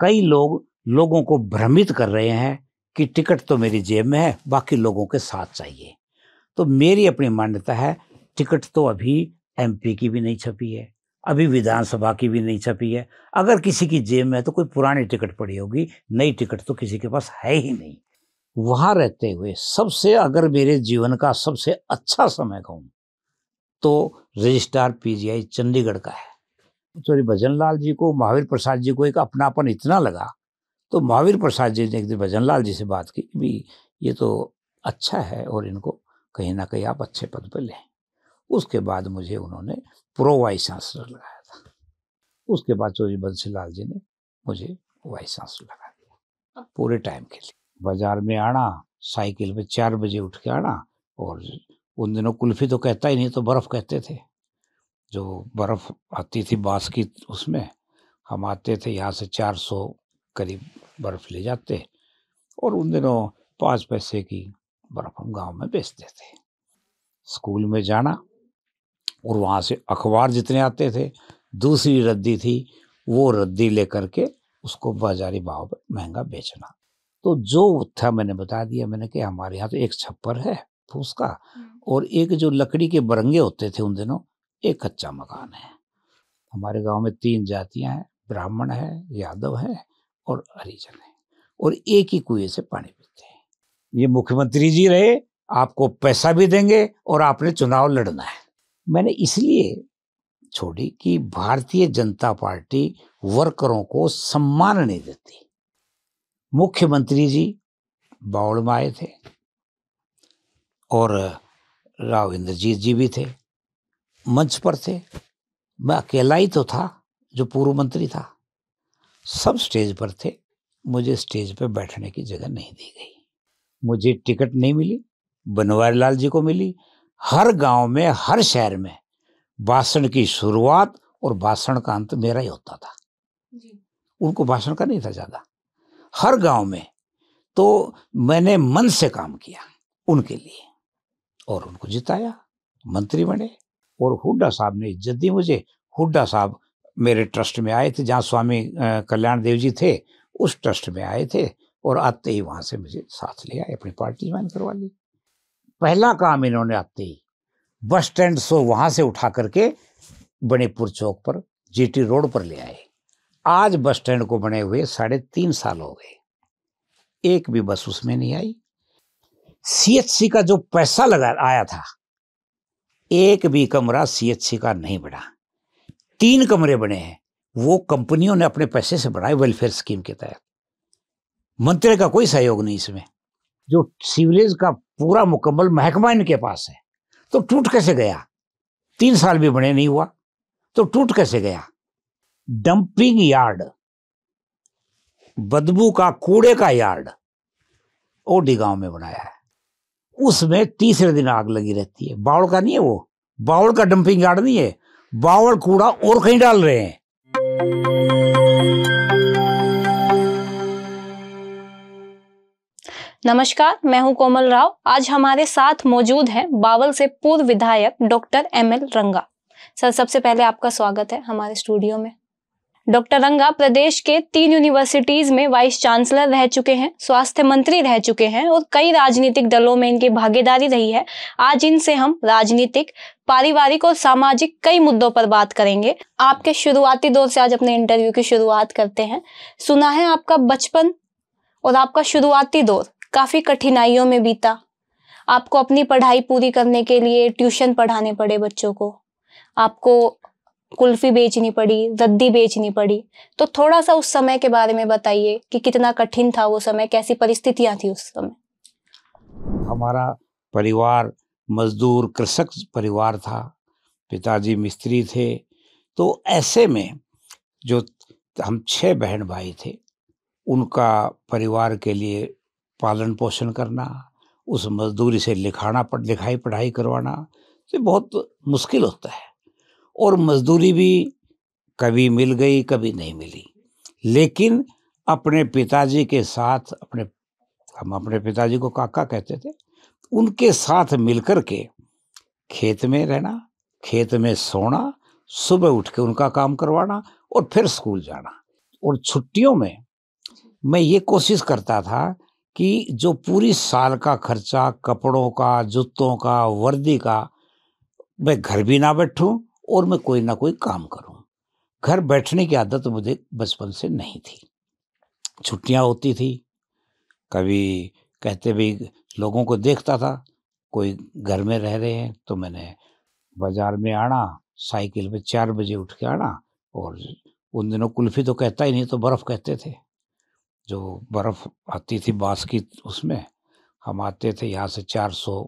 कई लोग लोगों को भ्रमित कर रहे हैं कि टिकट तो मेरी जेब में है, बाकी लोगों के साथ चाहिए। तो मेरी अपनी मान्यता है, टिकट तो अभी एमपी की भी नहीं छपी है, अभी विधानसभा की भी नहीं छपी है। अगर किसी की जेब में है तो कोई पुरानी टिकट पड़ी होगी, नई टिकट तो किसी के पास है ही नहीं। वहाँ रहते हुए सबसे अगर मेरे जीवन का सबसे अच्छा समय कहूँ तो रजिस्ट्रार पीजीआई चंडीगढ़ का है। चौधरी भजन लाल जी को महावीर प्रसाद जी को एक अपनापन इतना लगा। तो महावीर प्रसाद जी ने एक दिन भजन लाल जी से बात की भी ये तो अच्छा है और इनको कहीं ना कहीं आप अच्छे पद पर लें। उसके बाद मुझे उन्होंने प्रो वाइस चांसलर लगाया था। उसके बाद चौधरी बंसी लाल जी ने मुझे वाइस चांसलर लगा दिया। पूरे टाइम के लिए। बाज़ार में आना साइकिल पे चार बजे उठ के आना और उन दिनों कुल्फी तो कहता ही नहीं तो बर्फ़ कहते थे। जो बर्फ़ आती थी बाँस की उसमें हम आते थे यहाँ से चार सौ करीब बर्फ़ ले जाते और उन दिनों पाँच पैसे की बर्फ़ हम गाँव में बेचते थे। स्कूल में जाना और वहाँ से अखबार जितने आते थे दूसरी रद्दी थी वो रद्दी लेकर के उसको बाजारी भाव पर महँगा बेचना। तो जो था मैंने बता दिया मैंने कि हमारे यहाँ तो एक छप्पर है फूस का। और एक जो लकड़ी के बरंगे होते थे उन दिनों एक कच्चा मकान है। हमारे गाँव में तीन जातियाँ हैं, ब्राह्मण है, यादव है और हरिजन है और एक ही कुएँ से पानी पीते हैं। ये मुख्यमंत्री जी रहे, आपको पैसा भी देंगे और आपने चुनाव लड़ना है। मैंने इसलिए छोड़ी कि भारतीय जनता पार्टी वर्करों को सम्मान नहीं देती। मुख्यमंत्री जी बावड़ में आए थे और राव इंद्रजीत जी भी थे। मंच पर थे। मैं अकेला ही तो था जो पूर्व मंत्री था। सब स्टेज पर थे। मुझे स्टेज पर बैठने की जगह नहीं दी गई। मुझे टिकट नहीं मिली बनवारी लाल जी को मिली। हर गाँव में हर शहर में भाषण की शुरुआत और भाषण का अंत मेरा ही होता था। जी। उनको भाषण का नहीं था ज़्यादा। हर गाँव में। तो मैंने मन से काम किया उनके लिए और उनको जिताया। मंत्री बने। और हुड्डा साहब ने इज़्ज़त दी मुझे हुड्डा साहब मेरे ट्रस्ट में आए थे, जहाँ स्वामी कल्याण देव जी थे, उस ट्रस्ट में आए थे और आते ही वहाँ से मुझे साथ ले आए, अपनी पार्टी ज्वाइन करवा ली। पहला काम इन्होंने आते ही बस स्टैंड सो वहाँ से उठा करके बणीपुर चौक पर, जीटी रोड पर ले आए। आज बस स्टैंड को बने हुए साढ़े तीन साल हो गए। एक भी बस उसमें नहीं आई। सीएचसी का जो पैसा लगा, आया था एक भी कमरा सीएचसी का नहीं बना तीन कमरे बने हैं। वो कंपनियों ने अपने पैसे से बनाए वेलफेयर स्कीम के तहत। मंत्री का कोई सहयोग नहीं इसमें। जो सीवरेज का पूरा मुकम्मल महकमा इनके पास है। तो टूट कैसे गया? तीन साल भी बने नहीं हुआ। तो टूट कैसे गया? डंपिंग यार्ड बदबू का कूड़े का यार्ड ओडी गाँव में बनाया है। उसमें तीसरे दिन आग लगी रहती है। बावड़ का नहीं है वो? बावड़ का डंपिंग यार्ड नहीं है। बावड़ कूड़ा और कहीं डाल रहे हैं। नमस्कार, मैं हूँ कोमल राव। आज हमारे साथ मौजूद हैं बावल से पूर्व विधायक doctor M L Ranga. Sir, सबसे पहले आपका स्वागत है हमारे स्टूडियो में। डॉक्टर रंगा प्रदेश के तीन यूनिवर्सिटीज में वाइस चांसलर रह चुके हैं, स्वास्थ्य मंत्री रह चुके हैं और कई राजनीतिक दलों में इनकी भागीदारी रही है। आज इनसे हम राजनीतिक, पारिवारिक और सामाजिक कई मुद्दों पर बात करेंगे। आपके शुरुआती दौर से आज अपने इंटरव्यू की शुरुआत करते हैं। सुना है आपका बचपन और आपका शुरुआती दौर काफ़ी कठिनाइयों में बीता। आपको अपनी पढ़ाई पूरी करने के लिए ट्यूशन पढ़ाने पड़े बच्चों को। आपको कुल्फी बेचनी पड़ी रद्दी बेचनी पड़ी। तो थोड़ा सा उस समय के बारे में बताइए कि कितना कठिन था वो समय, कैसी परिस्थितियाँ थी उस समय? हमारा परिवार, मजदूर, कृषक परिवार था, पिताजी मिस्त्री थे। तो ऐसे में जो हम छह बहन भाई थे, उनका परिवार के लिए पालन पोषण करना, उस मजदूरी से लिखाना पढ़ लिखाई पढ़ाई करवाना ये बहुत मुश्किल होता है। और मजदूरी भी कभी मिल गई, कभी नहीं मिली। लेकिन अपने पिताजी के साथ, अपने, हम अपने पिताजी को काका कहते थे, उनके साथ मिलकर के खेत में रहना, खेत में सोना, सुबह उठ के उनका काम करवाना और फिर स्कूल जाना। और छुट्टियों में मैं ये कोशिश करता था कि जो पूरी साल का खर्चा कपड़ों का, जूतों का, वर्दी का, मैं घर भी ना बैठूं और मैं कोई ना कोई काम करूँ। घर बैठने की आदत मुझे बचपन से नहीं थी। छुट्टियाँ होती थी, कभी कहते भी लोगों को देखता था, कोई घर में रह रहे हैं तो मैंने बाज़ार में आना, साइकिल पे चार बजे उठ के आना, और उन दिनों कुल्फी तो कहता ही नहीं तो बर्फ़ कहते थे। जो बर्फ़ आती थी बाँस की, उसमें हम आते थे, यहाँ से चार सौ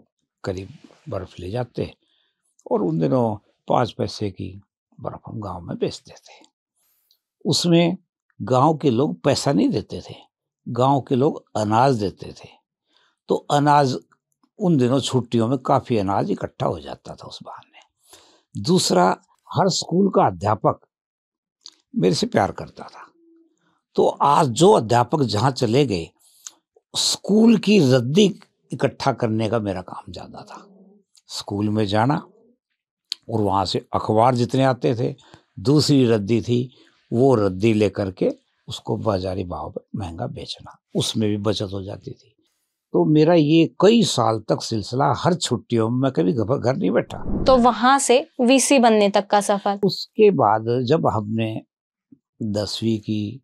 करीब बर्फ़ ले जाते। और उन दिनों पाँच पैसे की बर्फ़ हम गाँव में बेचते थे उसमें गाँव के लोग पैसा नहीं देते थे, गाँव के लोग अनाज देते थे। तो अनाज उन दिनों छुट्टियों में काफ़ी अनाज इकट्ठा हो जाता था उस बहाने दूसरा, हर स्कूल का अध्यापक मेरे से प्यार करता था। तो आज जो अध्यापक जहाँ चले गए, स्कूल की रद्दी इकट्ठा करने का मेरा काम ज़्यादा था। स्कूल में जाना और वहाँ से अखबार जितने आते थे दूसरी रद्दी थी वो रद्दी लेकर के उसको बाजारी भाव पर महँगा बेचना उसमें भी बचत हो जाती थी। तो मेरा ये कई साल तक सिलसिला हर छुट्टियों में मैं कभी घर नहीं बैठा। तो वहाँ से वीसी बनने तक का सफ़र? उसके बाद जब हमने दसवीं की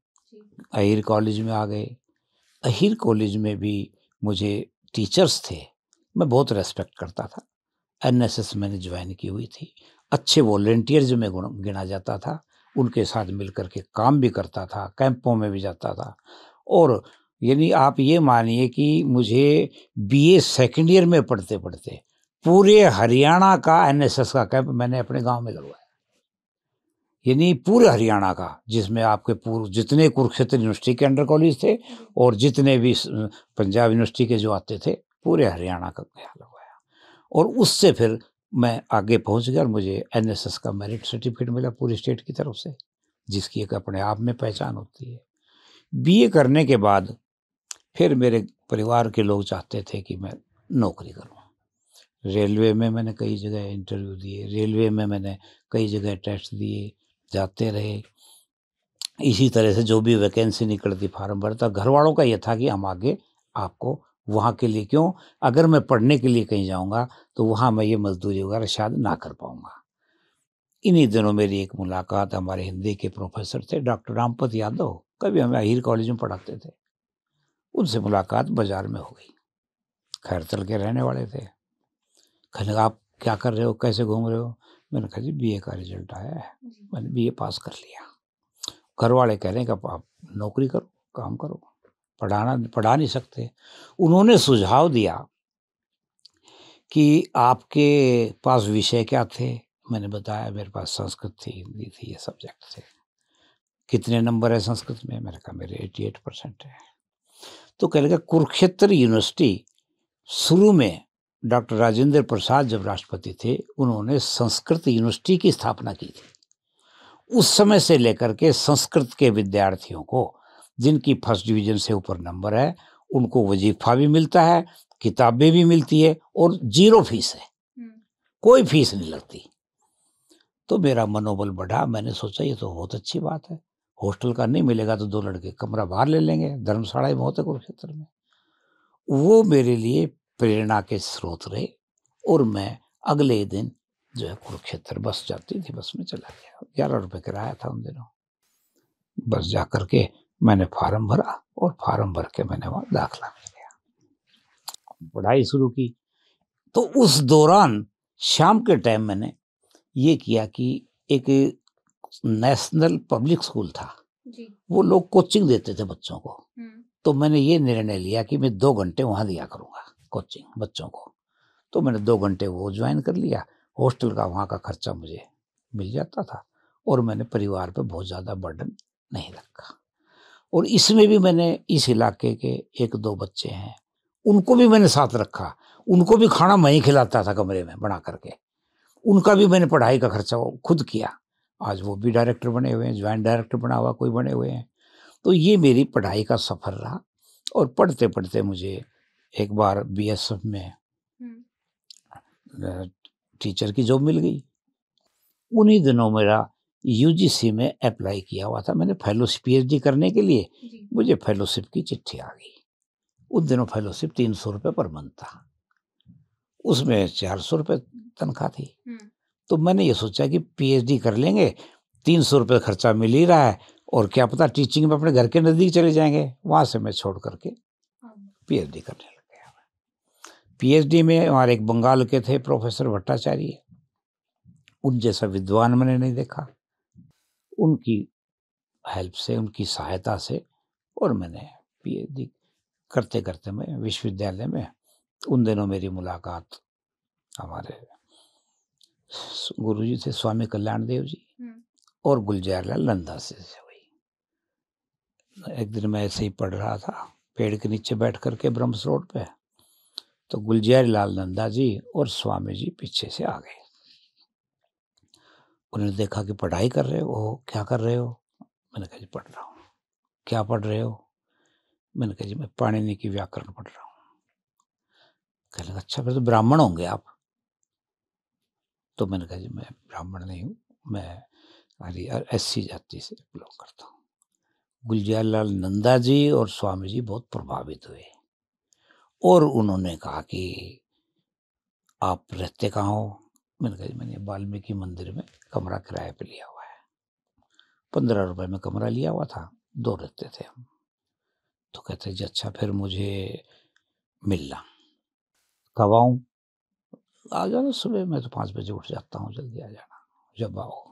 अहिर कॉलेज में आ गए अहिर कॉलेज में भी मुझे टीचर्स थे मैं बहुत रेस्पेक्ट करता था। एनएसएस मैंने ज्वाइन की हुई थी। अच्छे वॉल्टियर्स में गिना जाता था, उनके साथ मिलकर के काम भी करता था, कैंपों में भी जाता था। और यानी आप ये मानिए कि मुझे बीए सेकेंड ईयर में पढ़ते पढ़ते पूरे हरियाणा का एनएसएस का कैंप मैंने अपने गाँव में लगवाया यानी पूरे हरियाणा का, जिसमें आपके पूर्व, जितने कुरुक्षेत्र यूनिवर्सिटी के अंडर कॉलेज थे और जितने भी पंजाब यूनिवर्सिटी के जो आते थे, पूरे हरियाणा का लगवाया और उससे फिर मैं आगे पहुँच गया और मुझे एनएसएस का मेरिट सर्टिफिकेट मिला पूरी स्टेट की तरफ़ से, जिसकी एक अपने आप में पहचान होती है। बीए करने के बाद फिर मेरे परिवार के लोग चाहते थे कि मैं नौकरी करूँ। रेलवे में मैंने कई जगह इंटरव्यू दिए, रेलवे में मैंने कई जगह टेस्ट दिए, जाते रहे। इसी तरह से जो भी वैकेंसी निकलती फार्म भरता घर वालों का यह था कि हम आगे आपको वहाँ के लिए क्यों? अगर मैं पढ़ने के लिए कहीं जाऊँगा तो वहाँ मैं ये मजदूरी वगैरह शायद ना कर पाऊँगा। इन्हीं दिनों मेरी एक मुलाकात हमारे हिंदी के प्रोफेसर थे डॉक्टर रामपत यादव। कभी हमें अहिर कॉलेज में पढ़ाते थे। उनसे मुलाकात बाज़ार में हो गई। खैरतल के रहने वाले थे। कहने आप क्या कर रहे हो? कैसे घूम रहे हो? मैंने कहा जी बीए का रिज़ल्ट आया है। मैंने बीए पास कर लिया। घर वाले कह रहे हैं कि आप नौकरी करो काम करो। पढ़ाना, पढ़ा नहीं सकते। उन्होंने सुझाव दिया कि आपके पास विषय क्या थे? मैंने बताया मेरे पास संस्कृत थी, हिंदी थी, ये सब्जेक्ट थे। कितने नंबर है संस्कृत में? मैंने कहा, मेरे एटी एट परसेंट है। तो कह लगा, कुरुक्षेत्र यूनिवर्सिटी शुरू में डॉक्टर राजेंद्र प्रसाद जब राष्ट्रपति थे, उन्होंने संस्कृत यूनिवर्सिटी की स्थापना की थी। उस समय से लेकर के संस्कृत के विद्यार्थियों को जिनकी फ़र्स्ट डिवीज़न से ऊपर नंबर है उनको वजीफा भी मिलता है किताबें भी मिलती है और ज़ीरो फ़ीस है। हम्म। कोई फ़ीस नहीं लगती। तो मेरा मनोबल बढ़ा मैंने सोचा ये तो बहुत अच्छी बात है। हॉस्टल का नहीं मिलेगा तो दो लड़के कमरा बाहर ले लेंगे धर्मशाला ही बहुत है कुरुक्षेत्र में। वो मेरे लिए प्रेरणा के स्रोत रहे और मैं अगले दिन जो है कुरुक्षेत्र बस जाती थी बस में चला गया। ग्यारह रुपये किराया था उन दिनों। बस जा करके मैंने फार्म भरा और फार्म भर के मैंने वहाँ दाखिला मिल गया। पढ़ाई शुरू की। तो उस दौरान शाम के टाइम मैंने ये किया कि एक नेशनल पब्लिक स्कूल था। जी। वो लोग कोचिंग देते थे बच्चों को। हम्म। तो मैंने ये निर्णय लिया कि मैं दो घंटे वहाँ दिया करूँगा कोचिंग बच्चों को। तो मैंने दो घंटे वो ज्वाइन कर लिया। हॉस्टल का वहाँ का खर्चा मुझे मिल जाता था और मैंने परिवार पे बहुत ज़्यादा बर्डन नहीं रखा। और इसमें भी मैंने इस इलाके के एक दो बच्चे हैं उनको भी मैंने साथ रखा। उनको भी खाना मैं ही खिलाता था कमरे में बना करके। उनका भी मैंने पढ़ाई का खर्चा खुद किया। आज वो भी डायरेक्टर बने हुए हैं ज्वाइंट डायरेक्टर बना हुआ कोई बने हुए हैं। तो ये मेरी पढ़ाई का सफ़र रहा और पढ़ते पढ़ते मुझे एक बार बीएसएफ में। टीचर की जॉब मिल गई। उन्हीं दिनों मेरा यूजीसी में अप्लाई किया हुआ था। मैंने फेलोशिप पीएचडी करने के लिए मुझे फेलोशिप की चिट्ठी आ गई। उन दिनों फेलोशिप तीन सौ रुपये पर मंथ था। उसमें चार सौ रुपये तनख्वाह थी। हम्म। तो मैंने ये सोचा कि पीएचडी कर लेंगे तीन सौ रुपये खर्चा मिल ही रहा है और क्या पता टीचिंग में अपने घर के नज़दीक चले जाएँगे। वहाँ से मैं छोड़ करके पीएचडी करने लग गया पीएचडी में हमारे एक बंगाल के थे प्रोफेसर भट्टाचार्य। उन जैसा विद्वान मैंने नहीं देखा। उनकी हेल्प से उनकी सहायता से और मैंने पीएचडी करते करते मैं विश्वविद्यालय में उन दिनों मेरी मुलाकात हमारे गुरु जी थे स्वामी कल्याण देव जी। और गुलजार लाल नंदा से हुई। एक दिन मैं ऐसे ही पढ़ रहा था पेड़ के नीचे बैठ करके ब्रह्मस रोड पे। तो गुलजार लाल नंदा जी और स्वामी जी पीछे से आ गए। उन्होंने देखा कि पढ़ाई कर रहे हो, क्या कर रहे हो? मैंने कहा, जी, पढ़ रहा हूँ। क्या पढ़ रहे हो? मैंने कहा, जी, मैं पाणिनि की व्याकरण पढ़ रहा हूँ। कहने लगा अच्छा फिर तो ब्राह्मण होंगे आप। तो मैंने कहा, जी, मैं ब्राह्मण नहीं हूँ, मैं हमारी एस सी जाति से बिलोंग करता हूँ। गुलजार लाल नंदा जी और स्वामी जी बहुत प्रभावित हुए और उन्होंने कहा कि, आप रहते कहाँ हो? मैंने कहा मैंने वाल्मीकि मंदिर में कमरा किराए पे लिया हुआ है। पंद्रह रुपए में कमरा लिया हुआ था। दो रहते थे हम। तो कहते, जी अच्छा फिर मुझे मिलना। कब आऊँ आ जाना, सुबह मैं तो पाँच बजे उठ जाता हूँ, जल्दी आ जाना, जब आओ।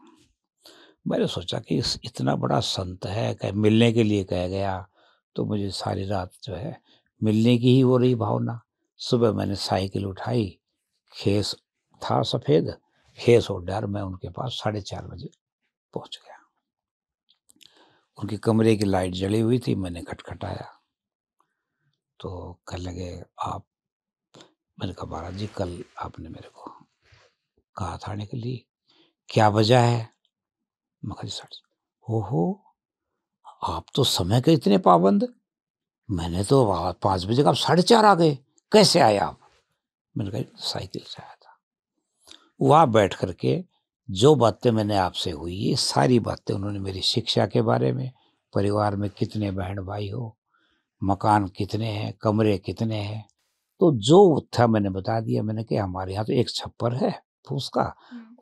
मैंने सोचा कि इस, इतना बड़ा संत है, कह, मिलने के लिए कह गया तो मुझे सारी रात जो है, मिलने की ही हो रही भावना। सुबह मैंने साइकिल उठाई, खेस था सफ़ेद, खेस और डर मैं उनके पास साढ़े चार बजे पहुँच गया। उनके कमरे की लाइट जली हुई थी, मैंने खटखटाया। तो कह लगे, आप मैंने कहा महाराज जी कल आपने मेरे को कहा था आने के लिए। क्या वजह है? मैं कहा, जी साढ़े ओहो, आप तो समय के इतने पाबंद। मैंने तो पाँच बजे का आप साढ़े चार आ गए। कैसे आए आप? मैंने कहा, साइकिल से आया वहाँ बैठ करके जो बातें मैंने आपसे हुई ये सारी बातें उन्होंने मेरी शिक्षा के बारे में परिवार में कितने बहन भाई हो मकान कितने हैं कमरे कितने हैं तो जो था मैंने बता दिया। मैंने कि हमारे यहाँ तो एक छप्पर है फूस का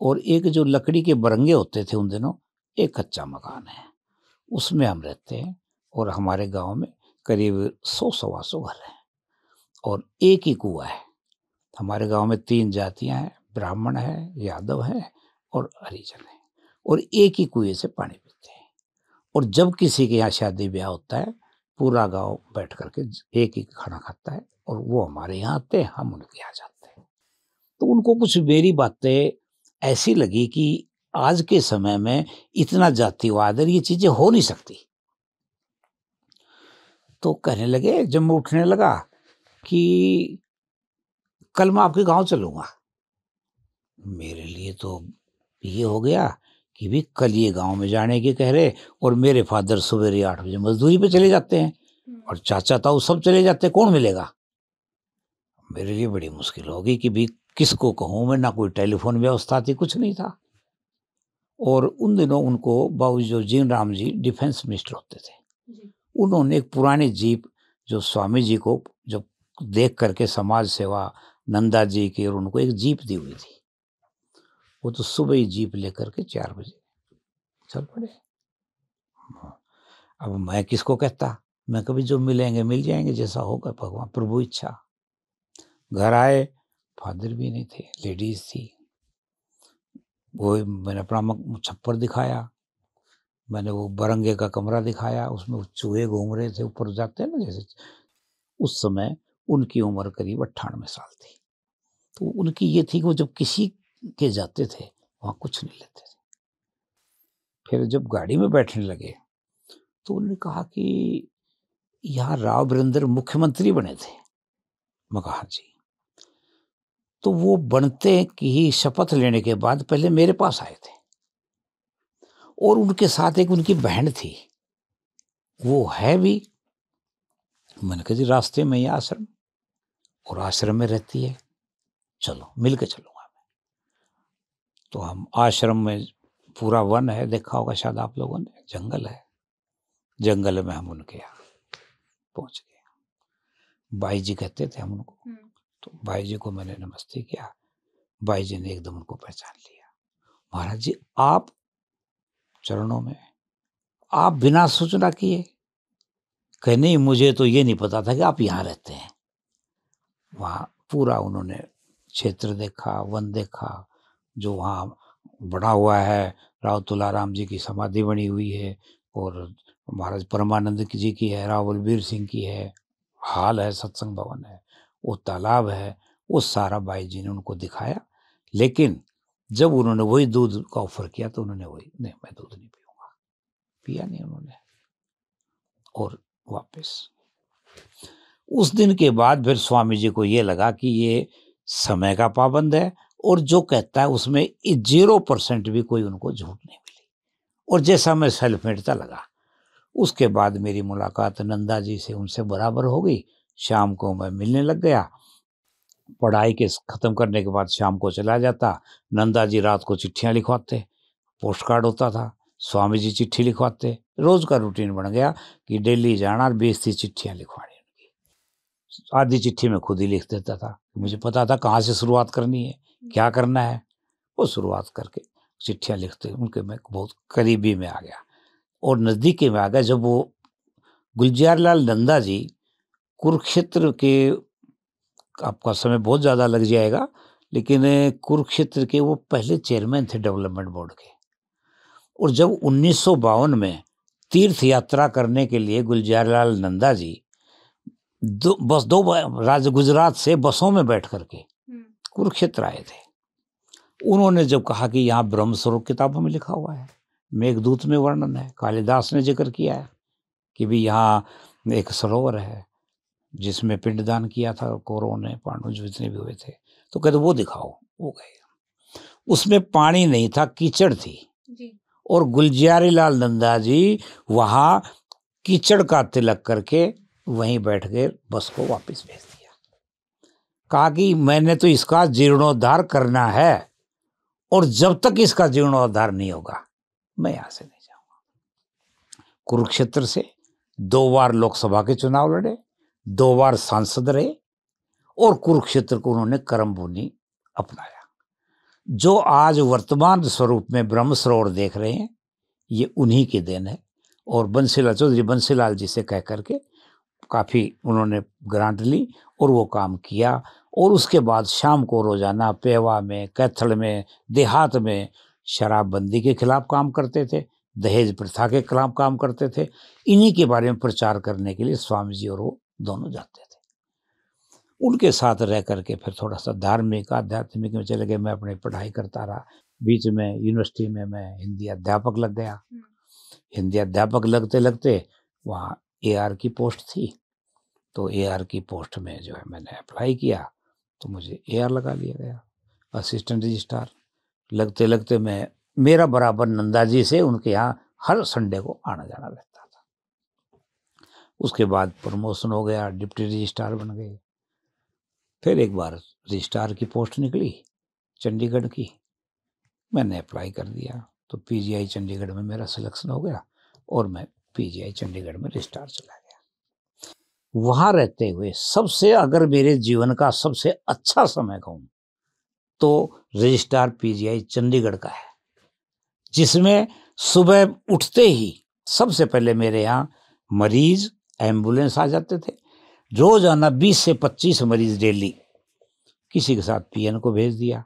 और एक जो लकड़ी के बरंगे होते थे उन दिनों एक कच्चा मकान है। उसमें हम रहते हैं और हमारे गाँव में करीब सौ सवा सौ घर हैं और एक ही कुआ है। हमारे गाँव में तीन जातियाँ हैं ब्राह्मण है, यादव है और हरिजन है और एक ही कुएँ से पानी पीते हैं। और जब किसी के यहाँ शादी ब्याह होता है, पूरा गाँव बैठ करके एक ही खाना खाता है और वो हमारे यहाँ आते हैं, हम उनके यहाँ जाते हैं। तो उनको कुछ मेरी बातें ऐसी लगी कि आज के समय में इतना जातिवाद ये चीज़ें हो नहीं सकती। तो कहने लगे, जब मैं उठने लगा कि कल मैं आपके गाँव चलूँगा। मेरे लिए तो ये हो गया कि भी कल ये गाँव में जाने के कह रहे और मेरे फादर सवेरे आठ बजे मजदूरी पे चले जाते हैं और चाचा ताऊ सब चले जाते कौन मिलेगा? मेरे लिए बड़ी मुश्किल होगी कि भी किसको कहूँ मैं ना कोई टेलीफोन व्यवस्था थी कुछ नहीं था। और उन दिनों उनको बाबू जो जीन राम जी डिफेंस मिनिस्टर होते थे। उन्होंने एक पुरानी जीप जो स्वामी जी को जब देख करके समाज सेवा नंदा जी की और उनको एक जीप दी हुई थी। वो तो सुबह ही जीप लेकर के चार बजे चल पड़े। अब मैं किसको कहता? मैं कभी जो मिलेंगे मिल जाएँगे, जैसा होगा, भगवान, प्रभु इच्छा। घर आए, फादर भी नहीं थे, लेडीज़ थी। वो मैंने अपना छप्पर दिखाया, मैंने वो बरंगे का कमरा दिखाया, उसमें चूहे घूम रहे थे, ऊपर जाते हैं ना, जैसे उस समय उनकी उम्र करीब अट्ठानवे साल थी। तो उनकी ये थी कि वो जब किसी के जाते थे, वहाँ कुछ नहीं लेते थे। फिर जब गाड़ी में बैठने लगे तो उन्होंने कहा कि यहाँ राव वीरेंद्र मुख्यमंत्री बने थे मैं "हाँ जी। तो वो बनते की शपथ लेने के बाद पहले मेरे पास आए थे। और उनके साथ एक उनकी बहन थी, वो है भी। मैंने कहा जी, रास्ते में ही आश्रम, और आश्रम में रहती है, चलो मिल के चलूँगा मैं तो हम आश्रम में पूरा वन है देखा होगा शायद आप लोगों ने जंगल है। जंगल में हम उनके यहाँ पहुँच गए। भाई जी कहते थे हम उनको हम्म। तो भाई जी को मैंने नमस्ते किया। भाई जी ने एकदम उनको पहचान लिया। महाराज जी आप चरणों में आप बिना सूचना किए कहे नहीं मुझे तो ये नहीं पता था कि आप यहाँ रहते हैं। वहाँ पूरा उन्होंने क्षेत्र देखा वन देखा जो वहाँ बना हुआ है, राव तुलाराम जी की समाधि बनी हुई है और महाराज परमानंद जी की है, राव बलबीर सिंह की है, हाल है, सत्संग भवन है, वो तालाब है, वो सारा भाई जी ने उनको दिखाया। लेकिन जब उन्होंने वही दूध का ऑफ़र किया तो उन्होंने वही, नहीं, मैं दूध नहीं पीऊँगा। पिया नहीं उन्होंने और वापस। उस दिन के बाद फिर स्वामी जी को ये लगा कि ये समय का पाबंद है और जो कहता है उसमें ज़ीरो परसेंट भी कोई उनको झूठ नहीं मिली। और जैसा मैं सेल्फ मेडता लगा। उसके बाद मेरी मुलाकात नंदा जी से उनसे बराबर हो गई। शाम को मैं मिलने लग गया। पढ़ाई के ख़त्म करने के बाद शाम को चला जाता। नंदा जी रात को चिट्ठियाँ लिखवाते। पोस्ट कार्ड होता था। स्वामी जी चिट्ठी लिखवाते। रोज़ का रूटीन बन गया कि डेली जाना और बेचती चिट्ठियाँ लिखवानी उनकी। आधी चिट्ठी में खुद ही लिख देता था। मुझे पता था कहाँ से शुरुआत करनी है। क्या करना है? वो शुरुआत करके चिट्ठियाँ लिखते उनके मैं बहुत करीबी में आ गया और नज़दीकी में आ गया जब वो गुलजार लाल नंदा जी कुरुक्षेत्र के आपका समय बहुत ज़्यादा लग जाएगा, लेकिन कुरुक्षेत्र के वो पहले चेयरमैन थे डेवलपमेंट बोर्ड के। और जब उन्नीस सौ बावन में तीर्थ यात्रा करने के लिए गुलजार लाल नंदा जी दो, बस दो राज्य गुजरात से बसों में बैठ करके कुरुक्षेत्र आए थे। उन्होंने जब कहा कि यहाँ ब्रह्म स्वरूप किताबों में लिखा हुआ है मेघदूत में वर्णन है कालिदास ने ज़िक्र किया है कि भी यहाँ एक सरोवर है जिसमें पिंडदान किया था कौरवों ने पांडव जितने भी हुए थे तो कहते वो दिखाओ वो गए। उसमें पानी नहीं था कीचड़ थी। जी। और गुलजारी लाल नंदा जी वहाँ कीचड़ का तिलक करके वहीं बैठ गए बस को वापस भेज दिया। कहा कि मैंने तो इसका जीर्णोद्धार करना है, और जब तक इसका जीर्णोद्धार नहीं होगा, मैं यहाँ से नहीं जाऊँगा। कुरुक्षेत्र से दो बार लोकसभा के चुनाव लड़े, दो बार सांसद रहे, और कुरुक्षेत्र को उन्होंने कर्म भूमि अपनाया। जो आज वर्तमान स्वरूप में ब्रह्म सरोवर देख रहे हैं, ये उन्हीं के देन है, और बंसीलाल चौधरी बंसीलाल जी से कह करके काफ़ी उन्होंने ग्रांट ली, और वो काम किया और उसके बाद शाम को रोज़ाना पेवा में कैथल में देहात में शराबबंदी के खिलाफ काम करते थे दहेज प्रथा के खिलाफ काम करते थे। इन्हीं के बारे में प्रचार करने के लिए स्वामी जी और वो दोनों जाते थे। उनके साथ रह करके फिर थोड़ा सा धार्मिक आध्यात्मिक में चले गए। मैं अपनी पढ़ाई करता रहा। बीच में यूनिवर्सिटी में मैं हिंदी अध्यापक लग गया। हिंदी अध्यापक लगते लगते वहाँ ए की पोस्ट थी। तो एआर की पोस्ट में जो है मैंने अप्लाई किया। तो मुझे एआर लगा लिया गया। असिस्टेंट रजिस्ट्रार लगते लगते मैं, मेरा बराबर नंदा जी से उनके यहाँ हर संडे को आना जाना रहता था। उसके बाद प्रमोशन हो गया डिप्टी रजिस्ट्रार बन गए। फिर एक बार रजिस्ट्रार की पोस्ट निकली, चंडीगढ़ की। मैंने अप्लाई कर दिया तो पीजीआई चंडीगढ़ में मेरा सिलेक्शन हो गया और मैं पीजीआई चंडीगढ़ में रजिस्ट्रार चला गया वहाँ रहते हुए सबसे अगर मेरे जीवन का सबसे अच्छा समय कहूँ तो रजिस्ट्रार पीजीआई चंडीगढ़ का है, जिसमें सुबह उठते ही सबसे पहले मेरे यहाँ मरीज़, एंबुलेंस आ जाते थे। रोज़ाना बीस से पच्चीस मरीज़ डेली, किसी के साथ पीएन को भेज दिया,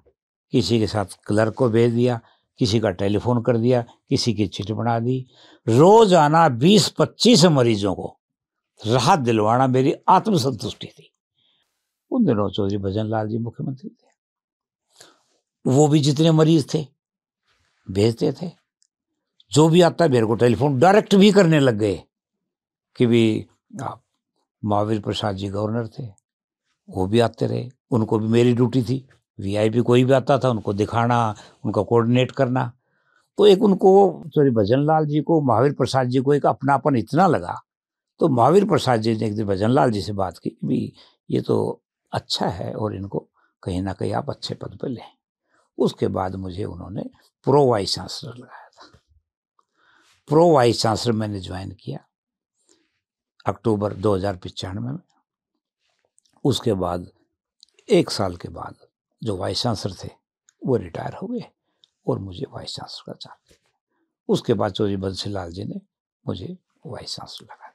किसी के साथ क्लर्क को भेज दिया, किसी का टेलीफोन कर दिया, किसी की चिट बना दी। रोज़ाना बीस पच्चीस मरीजों को राहत दिलवाना मेरी आत्मसंतुष्टि थी। उन दिनों चौधरी भजन लाल जी मुख्यमंत्री थे। वो भी जितने मरीज़ थे, भेजते थे। जो भी आता, मेरे को टेलीफोन डायरेक्ट भी करने लग गए कि भी आप महावीर प्रसाद जी गवर्नर थे, वो भी आते रहे। उनको भी मेरी ड्यूटी थी। वीआईपी कोई भी आता था, उनको दिखाना, उनका कोऑर्डिनेट करना। तो एक उनको सॉरी भजन लाल जी को, महावीर प्रसाद जी को एक अपनापन इतना लगा तो महावीर प्रसाद जी ने एक दिन भजन लाल जी से बात की भी ये तो अच्छा है और इनको कहीं ना कहीं आप अच्छे पद पर लें। उसके बाद मुझे उन्होंने प्रो वाइस चांसलर लगाया था। प्रो वाइस चांसलर मैंने ज्वाइन किया अक्टूबर दो हज़ार में। उसके बाद एक साल के बाद जो वाइस चांसलर थे, वो रिटायर हो गए और मुझे वाइस चांसलर का चार्ज उसके बाद चौधरी बंसी लाल जी ने मुझे वाइस चांसलर लगा दिया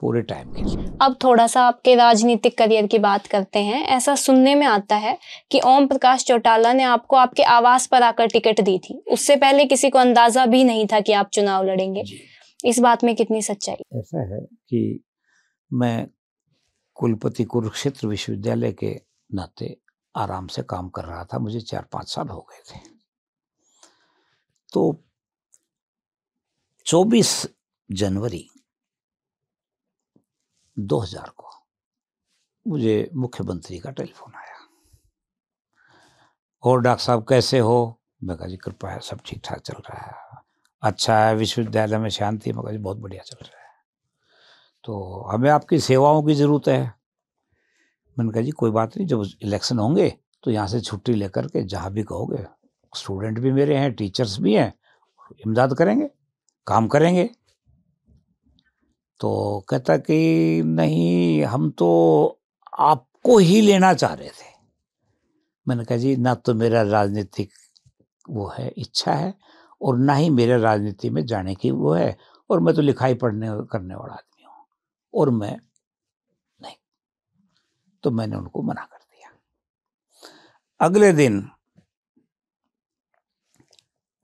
पूरे टाइम के लिए। अब थोड़ा सा आपके राजनीतिक करियर की बात करते हैं। ऐसा सुनने में आता है कि ओम प्रकाश चौटाला ने आपको आपके आवास पर आकर टिकट दी थी। उससे पहले किसी को अंदाज़ा भी नहीं था कि आप चुनाव लड़ेंगे। इस बात में कितनी सच्चाई? ऐसा है कि मैं कुलपति कुरुक्षेत्र विश्वविद्यालय के नाते आराम से काम कर रहा था। मुझे चार पाँच साल हो गए थे। तो 24 जनवरी 2000 को। मुझे मुख्यमंत्री का टेलीफोन आया। और डॉक्टर साहब कैसे हो? मैं कहा, जी कृपया है, सब ठीक ठाक चल रहा है। अच्छा है, विश्वविद्यालय में शांति है। मैं कहा, जी, बहुत बढ़िया चल रहा है। तो हमें आपकी सेवाओं की ज़रूरत है। मैंने कहा, जी, कोई बात नहीं, जब इलेक्शन होंगे तो यहाँ से छुट्टी लेकर के जहाँ भी कहोगे, स्टूडेंट भी मेरे हैं, टीचर्स भी हैं, इमदाद करेंगे, काम करेंगे। तो कहता कि, नहीं, हम तो आपको ही लेना चाह रहे थे। मैंने कहा, जी, ना तो मेरा राजनीतिक वो है, इच्छा है और ना ही मेरे राजनीति में जाने की वो है और मैं तो लिखाई पढ़ने करने वाला आदमी हूँ और मैं नहीं। तो मैंने उनको मना कर दिया। अगले दिन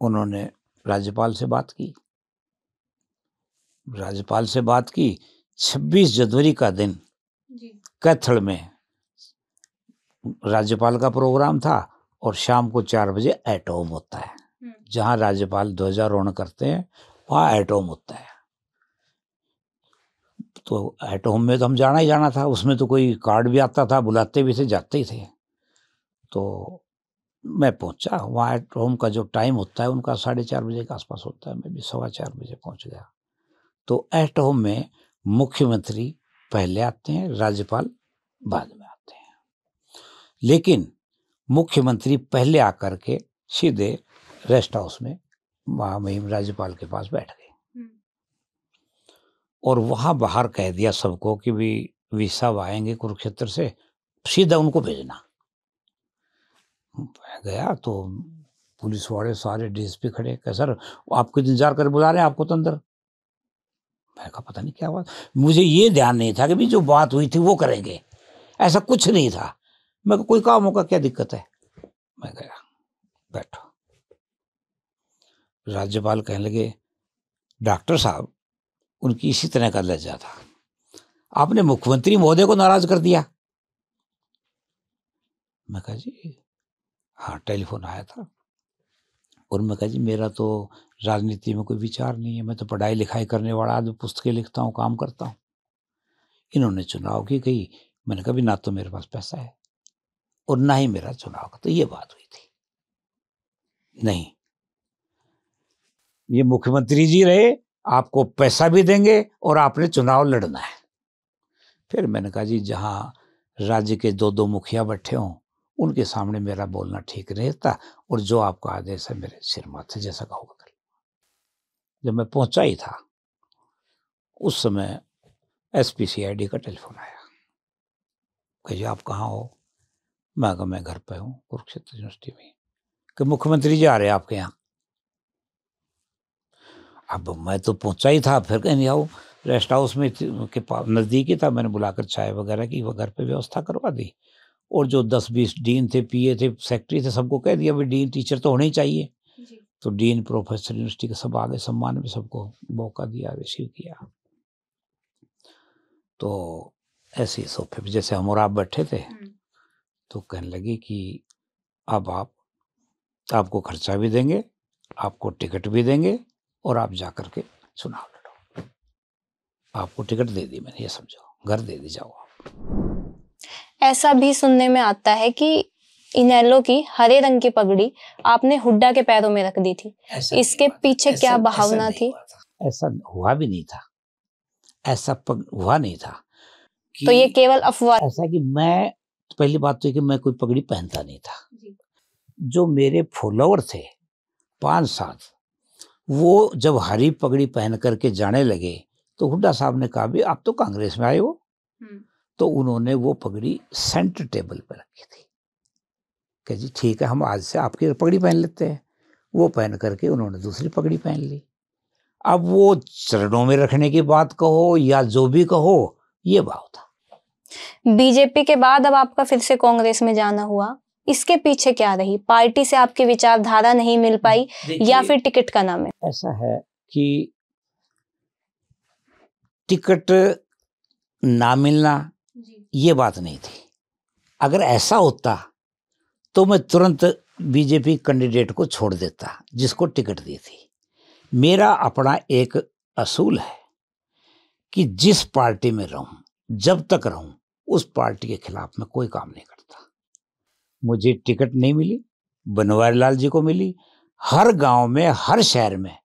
उन्होंने राज्यपाल से बात की। राज्यपाल से बात की 26 जनवरी का दिन कैथल में राज्यपाल का प्रोग्राम था और शाम को चार बजे एटोम होता है जहाँ राज्यपाल ध्वजारोहण करते हैं वहाँ एटोम होता है। तो एटोम में तो हम जाना ही जाना था उसमें तो कोई कार्ड भी आता था बुलाते भी थे जाते ही थे। तो मैं पहुँचा वहाँ एट होम का जो टाइम होता है उनका साढ़े चार बजे के आसपास होता है मैं भी सवा चार बजे पहुँच गया। तो एट होम में मुख्यमंत्री पहले आते हैं राज्यपाल बाद में आते हैं। लेकिन मुख्यमंत्री पहले आकर के सीधे रेस्ट हाउस में वहाँ वहीं राज्यपाल के पास बैठ गए। और वहाँ बाहर कह दिया सबको कि भी वी साहब आएँगे कुरुक्षेत्र से सीधा उनको भेजना। गया तो पुलिस वाले सारे डीएसपी खड़े कह सर आपको इंतज़ार कर बुला रहे हैं आपको तो अंदर मैं कहा, पता नहीं क्या बात मुझे ये ध्यान नहीं था कि भी जो बात हुई थी वो करेंगे। ऐसा कुछ नहीं था। मैं कोई काम होगा, क्या दिक्कत है? मैं गया। बैठो। राज्यपाल कहने लगे, डॉक्टर साहब, उनकी इसी तरह का लज्जा था। आपने मुख्यमंत्री महोदय को नाराज़ कर दिया। मैं कहा, जी हाँ टेलीफोन आया था। और मैं कहा जी, मेरा तो राजनीति में कोई विचार नहीं है, मैं तो पढ़ाई लिखाई करने वाला आदमी, पुस्तकें लिखता हूँ, काम करता हूँ। इन्होंने चुनाव की कही, मैंने कहा ना तो मेरे पास पैसा है और ना ही मेरा चुनाव का। तो ये बात हुई थी। नहीं। ये मुख्यमंत्री जी रहे, आपको पैसा भी देंगे और आपने चुनाव लड़ना है। फिर मैंने कहा जी, जहाँ राज्य के दो दो मुखिया बैठे हों उनके सामने मेरा बोलना ठीक नहीं रहता और जो आपका आदेश है मेरे सिर माथे जैसा का होगा कर जब मैं पहुँचा ही था, उस समय S P C I D का टेलीफोन आया। कहिए आप कहाँ हो? मैं कहा, मैं घर पे हूँ, कुरुक्षेत्र यूनिवर्सिटी में कि मुख्यमंत्री जी आ रहे हैं आपके यहाँ? अब मैं तो पहुँचा ही था, फिर कहीं आओ। रेस्ट हाउस में के नज़दीक ही था, मैंने बुलाकर चाय वगैरह की वो घर पे व्यवस्था करवा दी। और जो दस बीस डीन थे पीए थे सेक्रेटरी थे सबको कह दिया भाई डीन टीचर तो होने ही चाहिए। तो डीन प्रोफेसर यूनिवर्सिटी के सब आगे सम्मान में सबको मौका दिया रिसीव किया। तो ऐसे सोफे पे जैसे हम और आप बैठे थे तो कहने लगे कि अब आप आपको खर्चा भी देंगे आपको टिकट भी देंगे और आप जा कर के चुनाव लड़ो। आपको टिकट दे दी मैंने ये समझो घर दे दी जाओ आप। ऐसा भी सुनने में आता है कि इनेलो की हरे रंग की पगड़ी आपने हुड्डा के पैरों में रख दी थी। इसके। पीछे क्या भावना थी? ऐसा हुआ भी नहीं था। ऐसा पग, हुआ नहीं था तो ये केवल अफवाह ऐसा कि मैं पहली बात तो ये कि मैं कोई पगड़ी पहनता नहीं था। जो। मेरे फॉलोअर थे पाँच सात वो जब हरी पगड़ी पहन करके जाने लगे तो हुड्डा साहब ने कहा भी आप तो कांग्रेस में आए हो। हम्म। तो उन्होंने वो पगड़ी सेंटर टेबल पर रखी थी। कि जी ठीक है हम आज से आपकी पगड़ी पहन लेते हैं। वो पहन करके उन्होंने दूसरी पगड़ी पहन ली। अब वो चरणों में रखने की बात कहो या जो भी कहो ये भाव था। बीजेपी के बाद अब आपका फिर से कांग्रेस में जाना हुआ। इसके पीछे क्या रही? पार्टी से आपकी विचारधारा नहीं मिल पाई या फिर टिकट का नाम है? ऐसा है कि टिकट ना मिलना ये बात नहीं थी। अगर ऐसा होता तो मैं तुरंत बीजेपी कैंडिडेट को छोड़ देता जिसको टिकट दी थी। मेरा अपना एक असूल है कि जिस पार्टी में रहूँ जब तक रहूँ उस पार्टी के खिलाफ मैं कोई काम नहीं करता। मुझे टिकट नहीं मिली बनवारी लाल जी को मिली। हर गाँव में हर शहर में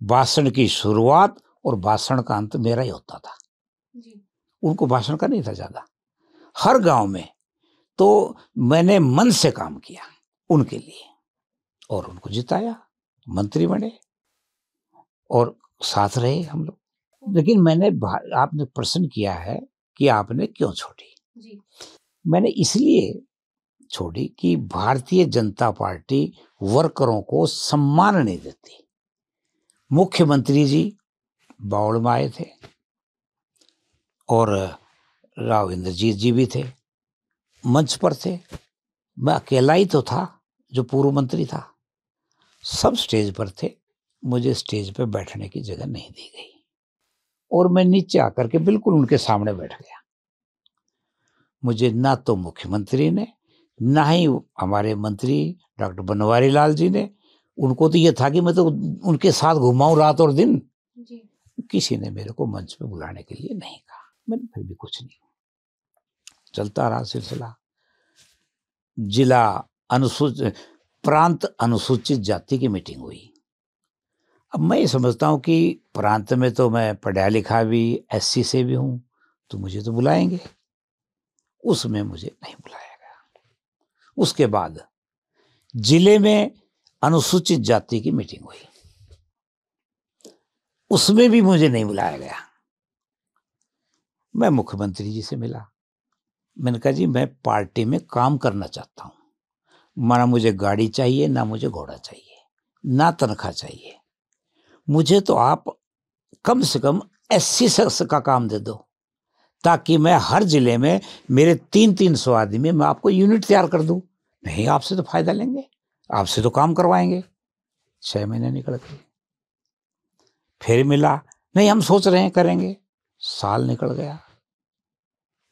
भाषण की शुरुआत और भाषण का अंत मेरा ही होता था। उनको भाषण का नहीं था ज़्यादा। हर गाँव में तो मैंने मन से काम किया उनके लिए और उनको जिताया मंत्री बने और साथ रहे हम लोग। लेकिन मैंने आपने प्रश्न किया है कि आपने क्यों छोड़ी? मैंने इसलिए छोड़ी कि भारतीय जनता पार्टी वर्करों को सम्मान नहीं देती। मुख्यमंत्री जी बावड़ में आए थे और राव इंद्रजीत जी भी थे मंच पर थे। मैं अकेला ही तो था जो पूर्व मंत्री था। सब स्टेज पर थे मुझे स्टेज पर बैठने की जगह नहीं दी गई। और मैं नीचे आकर के बिल्कुल उनके सामने बैठ गया। मुझे ना तो मुख्यमंत्री ने ना ही हमारे मंत्री डॉक्टर बनवारी लाल जी ने उनको तो ये था कि मैं तो उनके साथ घुमाऊं रात और दिन। जी। किसी ने मेरे को मंच पे बुलाने के लिए नहीं कहा। मैंने फिर भी कुछ नहीं चलता रहा सिलसिला। जिला अनुसूचित प्रांत अनुसूचित जाति की मीटिंग हुई। अब मैं ये समझता हूँ कि प्रांत में तो मैं पढ़ा लिखा भी एससी से भी हूँ तो मुझे तो बुलाएँगे। उसमें मुझे नहीं बुलाया गया। उसके बाद ज़िले में अनुसूचित जाति की मीटिंग हुई। उसमें भी मुझे नहीं बुलाया गया। मैं मुख्यमंत्री जी से मिला। मैंने कहा, जी, मैं पार्टी में काम करना चाहता हूँ। माना मुझे गाड़ी चाहिए, ना मुझे घोड़ा चाहिए, ना तनख्वाह चाहिए। मुझे तो आप कम से कम एससी शख्स का काम दे दो, ताकि मैं हर ज़िले में मेरे तीन तीन सौ आदमी मैं आपको यूनिट तैयार कर दूँ। नहीं, आपसे तो फ़ायदा लेंगे, आपसे तो काम करवाएँगे। छह महीने निकल गए। फिर मिला, नहीं, हम सोच रहे हैं करेंगे। साल निकल गया।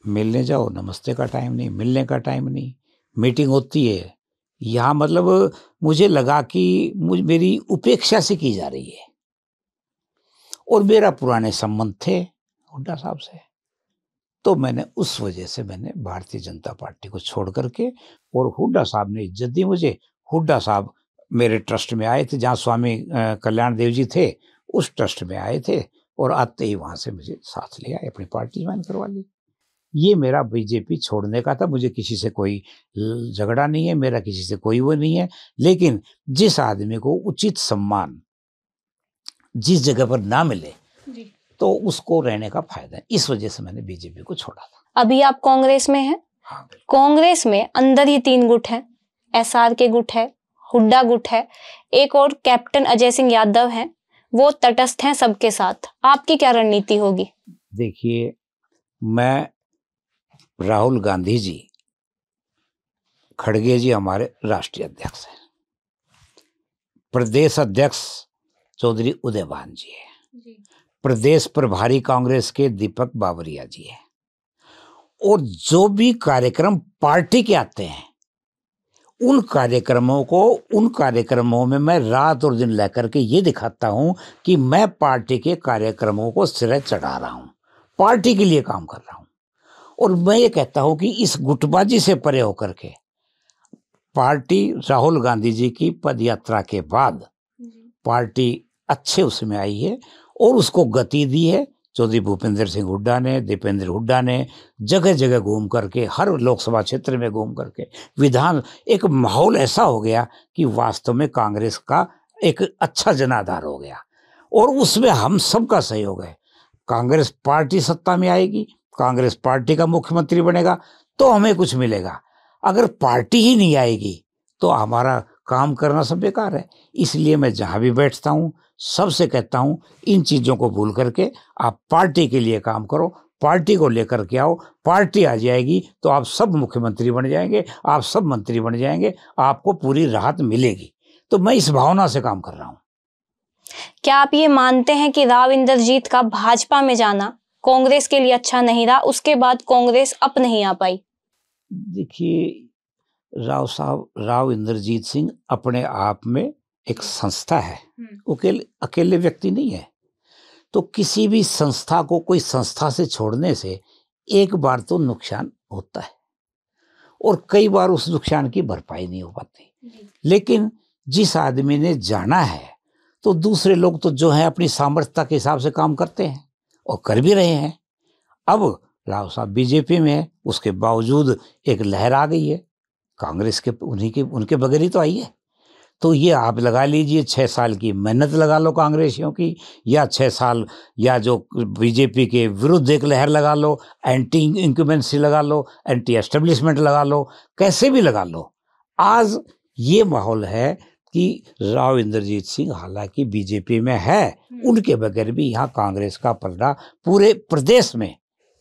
मिलने जाओ, नमस्ते का टाइम नहीं, मिलने का टाइम नहीं मीटिंग होती है। यहाँ मतलब मुझे लगा कि मुझ, मेरी उपेक्षा से की जा रही है। और मेरा पुराने संबंध थे, हुड्डा साहब से। तो मैंने उस वजह से मैंने भारतीय जनता पार्टी को छोड़ करके और हुड्डा साहब ने इज़्ज़त दी मुझे। हुड्डा साहब मेरे ट्रस्ट में आए थे, जहाँ स्वामी कल्याण देव जी थे, उस ट्रस्ट में आए थे और आते ही वहाँ से मुझे साथ ले आए, अपनी पार्टी ज्वाइन करवा ली। ये मेरा बीजेपी छोड़ने का था मुझे किसी से कोई झगड़ा नहीं है मेरा किसी से कोई वो नहीं है। लेकिन जिस आदमी को उचित सम्मान जिस जगह पर ना मिले तो उसको रहने का फ़ायदा है। इस वजह से मैंने बीजेपी को छोड़ा था। अभी आप कांग्रेस में हैं? हाँ कांग्रेस में अंदर ही तीन गुट हैं। एसआर के गुट है हुड्डा गुट है एक और कैप्टन अजय सिंह यादव हैं वो तटस्थ हैं सबके साथ। आपकी क्या रणनीति होगी? देखिए मैं राहुल गांधी जी खड़गे जी हमारे राष्ट्रीय अध्यक्ष हैं। प्रदेश अध्यक्ष चौधरी उदयभान जी है। प्रदेश प्रभारी कांग्रेस के दीपक बावरिया जी है। और जो भी कार्यक्रम पार्टी के आते हैं उन कार्यक्रमों को उन कार्यक्रमों में मैं रात और दिन लेकर के ये दिखाता हूँ कि मैं पार्टी के कार्यक्रमों को सिरे चढ़ा रहा हूँ। पार्टी के लिए काम कर रहा हूँ। और मैं ये कहता हूँ कि इस गुटबाजी से परे होकर के पार्टी राहुल गांधी जी की पद यात्रा के बाद पार्टी अच्छे उसमें आई है और उसको गति दी है। चौधरी भूपेंद्र सिंह हुड्डा ने दीपेंद्र हुड्डा ने जगह जगह घूम करके हर लोकसभा क्षेत्र में घूम करके विधान एक माहौल ऐसा हो गया कि वास्तव में कांग्रेस का एक अच्छा जनाधार हो गया। और उसमें हम सबका सहयोग है। कांग्रेस पार्टी सत्ता में आएगी कांग्रेस पार्टी का मुख्यमंत्री बनेगा तो हमें कुछ मिलेगा। अगर पार्टी ही नहीं आएगी तो हमारा काम करना सब बेकार है। इसलिए मैं जहाँ भी बैठता हूँ, सबसे कहता हूँ, इन चीज़ों को भूल करके आप पार्टी के लिए काम करो, पार्टी को लेकर के आओ। पार्टी आ जाएगी तो आप सब मुख्यमंत्री बन जाएँगे, आप सब मंत्री बन जाएँगे, आपको पूरी राहत मिलेगी। तो मैं इस भावना से काम कर रहा हूँ। क्या आप ये मानते हैं कि राव इंद्रजीत का भाजपा में जाना कांग्रेस के लिए अच्छा नहीं रहा उसके बाद कांग्रेस अप नहीं आ पाई। देखिए राव साहब राव इंद्रजीत सिंह अपने आप में एक संस्था है। हम्म। अकेले अकेले व्यक्ति नहीं है। तो किसी भी संस्था को कोई संस्था से छोड़ने से एक बार तो नुकसान होता है। और कई बार उस नुकसान की भरपाई नहीं हो पाती। लेकिन जिस आदमी ने जाना है तो दूसरे लोग तो जो है अपनी सामर्थ्यता के हिसाब से काम करते हैं। और कर भी रहे हैं। अब राव साहब, बीजेपी में है उसके बावजूद एक लहर आ गई है। कांग्रेस के उन्हीं के, उनके बगैर ही तो आई है। तो ये आप लगा लीजिए छः साल की मेहनत लगा लो कांग्रेसियों की, या छः साल, या जो बीजेपी के विरुद्ध एक लहर लगा लो, एंटी इंक्यूमेंसी लगा लो, एंटी एस्टेब्लिशमेंट लगा लो, कैसे भी लगा लो। आज ये माहौल है कि राव इंद्रजीत सिंह हालाँकि बीजेपी में है उनके बगैर भी यहाँ कांग्रेस का पलड़ा पूरे प्रदेश में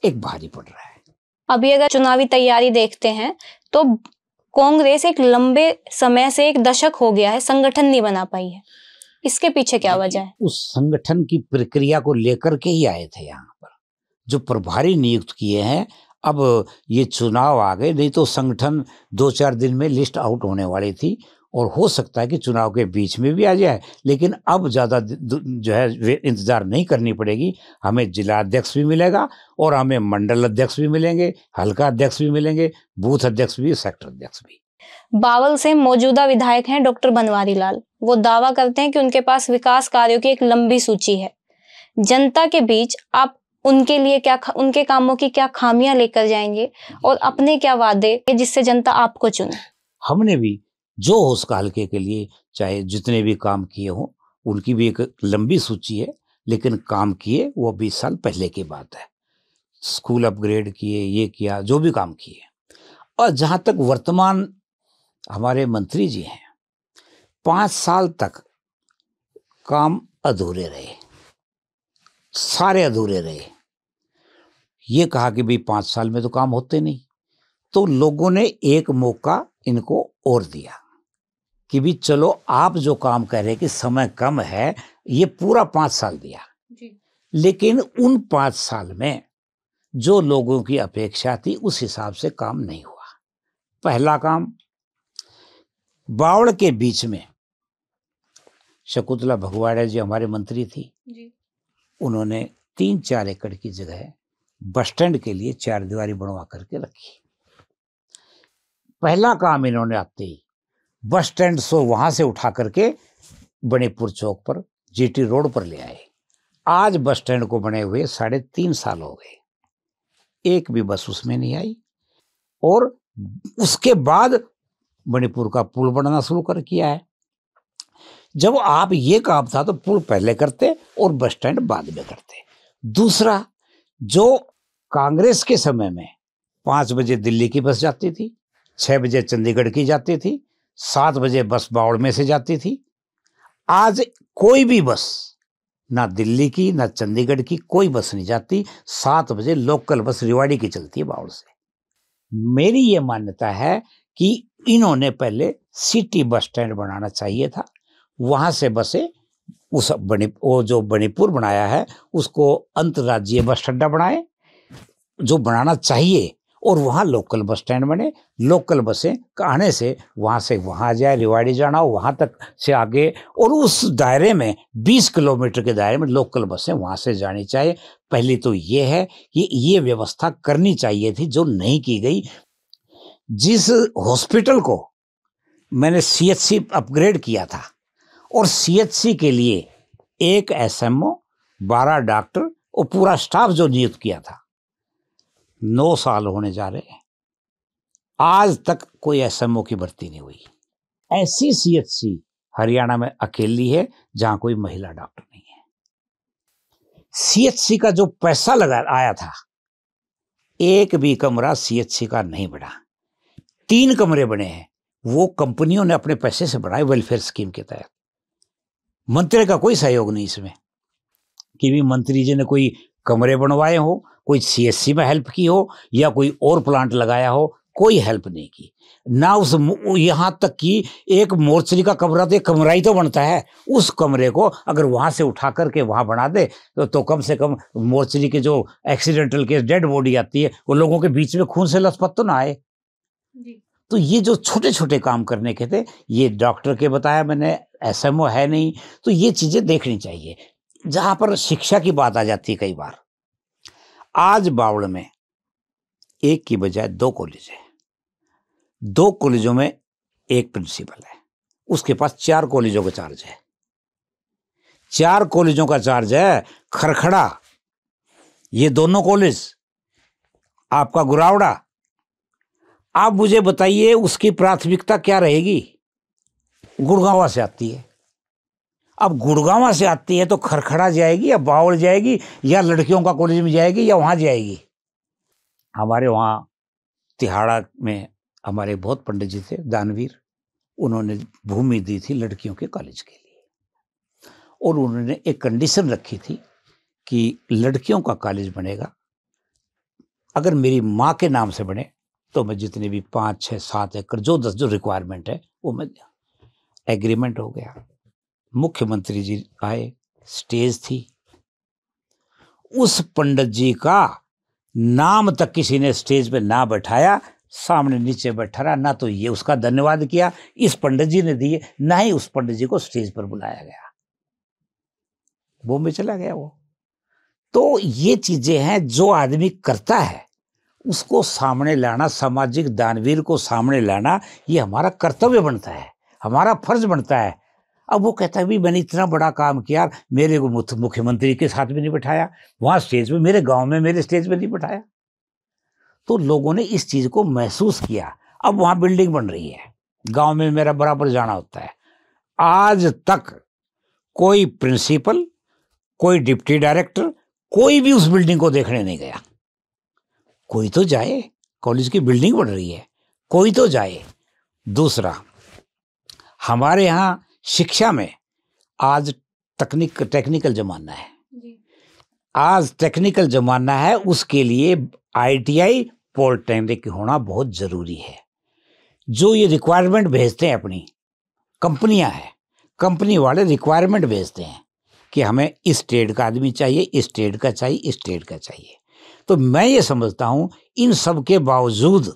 एक भारी पड़ रहा है। अभी अगर चुनावी तैयारी देखते हैं तो कांग्रेस एक लंबे समय से एक दशक हो गया है संगठन नहीं बना पाई है। इसके पीछे क्या वजह है? उस संगठन की प्रक्रिया को लेकर के ही आए थे यहाँ पर जो प्रभारी नियुक्त किए हैं अब ये चुनाव आ गए नहीं तो संगठन दो चार दिन में लिस्ट आउट होने वाली थी और हो सकता है कि चुनाव के बीच में भी आ जाए लेकिन अब ज़्यादा जो है इंतज़ार नहीं करनी पड़ेगी। हमें जिला अध्यक्ष भी मिलेगा और हमें मंडल अध्यक्ष भी मिलेंगे हल्का अध्यक्ष भी मिलेंगे बूथ अध्यक्ष भी सेक्टर अध्यक्ष भी। बावल से मौजूदा विधायक हैं डॉक्टर बनवारी लाल। वो दावा करते हैं कि उनके पास विकास कार्यों की एक लंबी सूची है। जनता के बीच आप उनके लिए क्या उनके कामों की क्या खामियाँ लेकर जाएँगे और अपने क्या वादे जिससे जनता आपको चुने? हमने भी जो हो उसका हल्के के लिए, चाहे जितने भी काम किए हों, उनकी भी एक लंबी सूची है, लेकिन काम किए, वो बीस साल पहले की बात है। स्कूल अपग्रेड किए, ये किया, जो भी काम किए। और जहाँ तक वर्तमान हमारे मंत्री जी हैं, पाँच साल तक काम अधूरे रहे। सारे अधूरे रहे। ये कहा कि भाई पाँच साल में तो काम होते नहीं तो लोगों ने एक मौका इनको और दिया। कि भी चलो आप जो काम कर रहे कि समय कम है ये पूरा पाँच साल दिया। जी। लेकिन उन पाँच साल में जो लोगों की अपेक्षा थी उस हिसाब से काम नहीं हुआ। पहला काम बावड़ के बीच में शकुतला भगवाड़ा जी हमारे मंत्री थी। जी। उन्होंने तीन चार एकड़ की जगह बस स्टैंड के लिए चार दीवारी बनवा करके रखी। पहला काम इन्होंने आते ही बस स्टैंड सो वहाँ से उठा करके बणीपुर चौक पर, जीटी रोड पर ले आए। आज बस स्टैंड को बने हुए साढ़े तीन साल हो गए। एक भी बस उसमें नहीं आई। और उसके बाद मणिपुर का पुल बनना शुरू कर किया है। जब आप ये काम था तो पुल पहले करते और बस स्टैंड बाद में करते। दूसरा, जो कांग्रेस के समय में पाँच बजे दिल्ली की बस जाती थी, छह बजे चंडीगढ़ की जाती थी सात बजे बस बावड़ में से जाती थी। आज कोई भी बस, ना दिल्ली की, ना चंडीगढ़ की, कोई बस नहीं जाती। सात बजे लोकल बस रिवाड़ी की चलती है बावड़ से। मेरी ये मान्यता है कि इन्होंने पहले सिटी बस स्टैंड बनाना चाहिए था। वहाँ से बसें, उस बनी, वो जो बनीपुर बनाया है, उसको अंतर्राज्यीय बस अड्डा बनाए। जो बनाना चाहिए और वहाँ लोकल बस स्टैंड बने। लोकल बसें आने से वहाँ से वहाँ जाए, रिवाड़ी जाना हो, वहाँ तक से आगे। और उस दायरे में 20 किलोमीटर के दायरे में लोकल बसें वहाँ से जानी चाहिए। पहली तो ये है कि ये व्यवस्था करनी चाहिए थी जो नहीं की गई। जिस हॉस्पिटल को मैंने सीएचसी अपग्रेड किया था, और सीएचसी के लिए एक एस एम बारह डॉक्टर और पूरा स्टाफ जो नियुक्त किया था नौ साल होने जा रहे आज तक कोई एस एम ओ की भर्ती नहीं हुई। ऐसी सी हरियाणा में अकेली है, जहाँ कोई महिला डॉक्टर नहीं है। सीएचसी का जो पैसा लगा, आया था, एक भी कमरा सीएचसी का नहीं बना। तीन कमरे बने हैं, वो कंपनियों ने अपने पैसे से बढ़ाए वेलफेयर स्कीम के तहत। मंत्री का कोई सहयोग नहीं इसमें। कि भी मंत्री जी ने कोई कमरे बनवाए हो कोई सीएससी में हेल्प की हो या कोई और प्लांट लगाया हो कोई हेल्प नहीं की। ना उस यहाँ तक कि एक मोर्चरी का कमरा तो एक कमरा ही तो बनता है। उस कमरे को अगर वहाँ से उठा करके वहाँ बना दे तो, तो कम से कम मोर्चरी के जो एक्सीडेंटल केस डेड बॉडी आती है वो लोगों के बीच में खून से लथपथ तो ना आए। तो ये जो छोटे छोटे काम करने के थे ये डॉक्टर के बताया मैंने एसएमओ है नहीं तो ये चीज़ें देखनी चाहिए। जहाँ पर शिक्षा की बात आ जाती है कई बार। आज बावड़ में एक की बजाय दो कॉलेज है। दो कॉलेजों में एक प्रिंसिपल है। उसके पास चार कॉलेजों का चार्ज है। चार कॉलेजों का चार्ज है खरखड़ा। ये दोनों कॉलेज। आपका गुरावड़ा। आप मुझे बताइए उसकी प्राथमिकता क्या रहेगी? गुड़गावा से आती है। अब गुड़गावा से आती है तो खरखड़ा जाएगी या बावड़ जाएगी या लड़कियों का कॉलेज में जाएगी या वहाँ जाएगी। हमारे वहाँ तिहाड़ा में हमारे बहुत पंडित जी थे, दानवीर। उन्होंने भूमि दी थी लड़कियों के कॉलेज के लिए। और उन्होंने एक कंडीशन रखी थी कि लड़कियों का कॉलेज बनेगा। अगर मेरी माँ के नाम से बने तो मैं जितने भी पाँच छः सात एकड़, जो दस जो रिक्वायरमेंट है, वो मैं एग्रीमेंट हो गया। मुख्यमंत्री जी आए, स्टेज थी। उस पंडित जी का नाम तक किसी ने स्टेज पे ना बैठाया, सामने नीचे बैठा रहा ना तो ये उसका धन्यवाद किया, इस पंडित जी ने दिए, ना ही उस पंडित जी को स्टेज पर बुलाया गया। बॉम्बे चला गया वो। तो ये चीज़ें हैं जो आदमी करता है, उसको सामने लाना, सामाजिक दानवीर को सामने लाना, ये हमारा कर्तव्य बनता है, हमारा फ़र्ज़ बनता है। अब वो कहता है भी मैंने इतना बड़ा काम किया, मेरे को मुख्यमंत्री के साथ भी नहीं बैठाया, वहाँ स्टेज पे मेरे गाँव में मेरे स्टेज पे नहीं बैठाया। तो लोगों ने इस चीज़ को महसूस किया। अब वहाँ बिल्डिंग बन रही है। गाँव में मेरा बराबर जाना होता है। आज तक कोई प्रिंसिपल, कोई डिप्टी डायरेक्टर, कोई भी उस बिल्डिंग को देखने नहीं गया। कोई तो जाए, कॉलेज की बिल्डिंग बन रही है। कोई तो जाए। दूसरा, हमारे यहाँ शिक्षा में आज तकनीक टेक्निकल जमाना है। आज टेक्निकल जमाना है उसके लिए आईटीआई पॉलिटेक्निक होना बहुत ज़रूरी है। जो ये रिक्वायरमेंट भेजते हैं अपनी कंपनियाँ हैं कंपनी वाले रिक्वायरमेंट भेजते हैं कि हमें इस ट्रेड का आदमी चाहिए इस ट्रेड का चाहिए इस ट्रेड का चाहिए। तो मैं ये समझता हूँ इन सब के बावजूद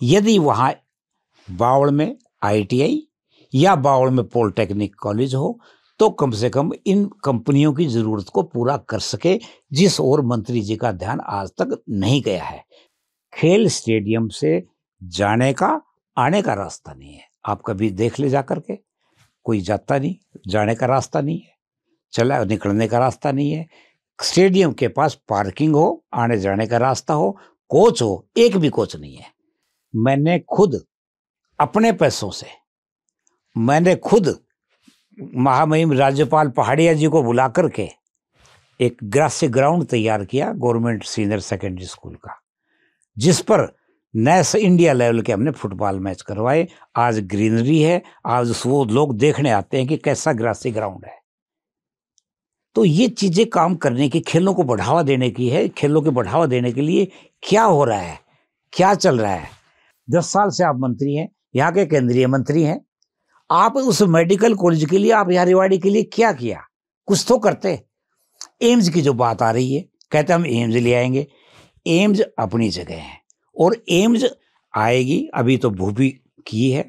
यदि वहाँ बावड़ में आईटीआई या बावड़ में पॉलिटेक्निक कॉलेज हो तो कम से कम इन कंपनियों की ज़रूरत को पूरा कर सके, जिस ओर मंत्री जी का ध्यान आज तक नहीं गया है। खेल स्टेडियम से जाने का, आने का रास्ता नहीं है। आप कभी देख ले जा करके कोई जाता नहीं, जाने का रास्ता नहीं है, चला निकलने का रास्ता नहीं है। स्टेडियम के पास पार्किंग हो, आने जाने का रास्ता हो, कोच हो, एक भी कोच नहीं है। मैंने खुद अपने पैसों से मैंने खुद महामहिम राज्यपाल पहाड़िया जी को बुला करके एक ग्रास्य ग्राउंड तैयार किया गवर्नमेंट सीनियर सेकेंडरी स्कूल का, जिस पर नए इंडिया लेवल के हमने फुटबॉल मैच करवाए। आज ग्रीनरी है, आज वो लोग देखने आते हैं कि कैसा ग्रासी ग्राउंड है। तो ये चीज़ें काम करने की, खेलों को बढ़ावा देने की है। खेलों के बढ़ावा देने के लिए क्या हो रहा है? क्या चल रहा है? दस साल से आप मंत्री हैं, यहाँ के केंद्रीय मंत्री हैं। आप उस मेडिकल कॉलेज के लिए आप यहाँ रिवाड़ी के लिए क्या किया? कुछ तो करते। एम्स की जो बात आ रही है कहते हम एम्स ले आएँगे। एम्स अपनी जगह है और एम्स आएगी अभी तो भूपी की है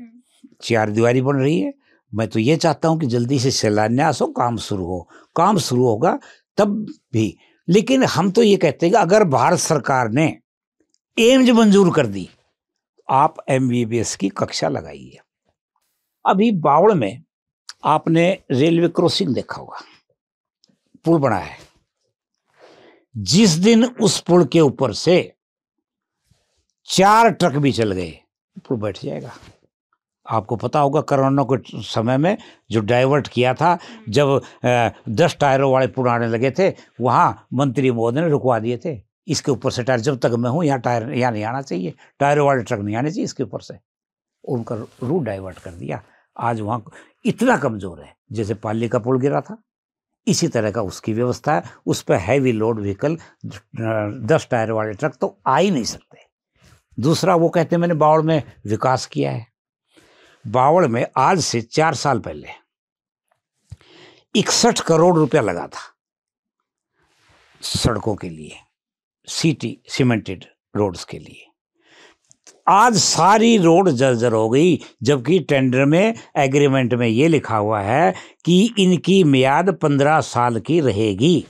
चार दीवारी बन रही है। मैं तो ये चाहता हूँ कि जल्दी से शिलान्यास हो काम शुरू हो। काम शुरू होगा तब भी। लेकिन हम तो ये कहते हैं कि अगर भारत सरकार ने एम्स मंजूर कर दी आप एमबीबीएस की कक्षा लगाइए। अभी बावड़ में आपने रेलवे क्रॉसिंग देखा होगा। पुल बना है। जिस दिन उस पुल के ऊपर से चार ट्रक भी चल गए, पुल बैठ जाएगा। आपको पता होगा कोरोना के समय में जो डाइवर्ट किया था, जब दस टायरों वाले पुल आने लगे थे, वहाँ मंत्री महोदय ने रुकवा दिए थे। इसके ऊपर से टायर, जब तक मैं हूँ, यहाँ टायर यहाँ नहीं आना चाहिए, टायरों वाले ट्रक नहीं आने चाहिए, इसके ऊपर से। उनका रूट डाइवर्ट कर दिया। आज वहाँ इतना कमज़ोर है, जैसे पाली का पुल गिरा था। इसी तरह का उसकी व्यवस्था है, उस पर हैवी लोड व्हीकल दस टायर वाले ट्रक तो आ ही नहीं सकते। दूसरा वो कहते मैंने बावड़ में विकास किया है। बावड़ में आज से चार साल पहले इकसठ करोड़ रुपया लगा था सड़कों के लिए, सीटी, सीमेंटेड रोड्स के लिए। आज सारी रोड जर्जर हो गई, जबकि टेंडर में, एग्रीमेंट में ये लिखा हुआ है कि इनकी मियाद पंद्रह साल की रहेगी।